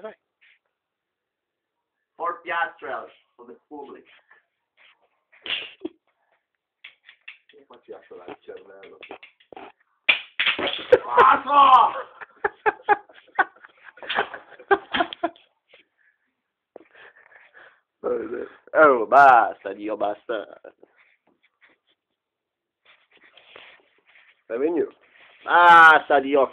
vai, vai. Four piastrels for the public. Ma ti lascio là il cervello. Passo! Eh, oh, basta, Dio, basta. Stai venendo? Basta, Dio.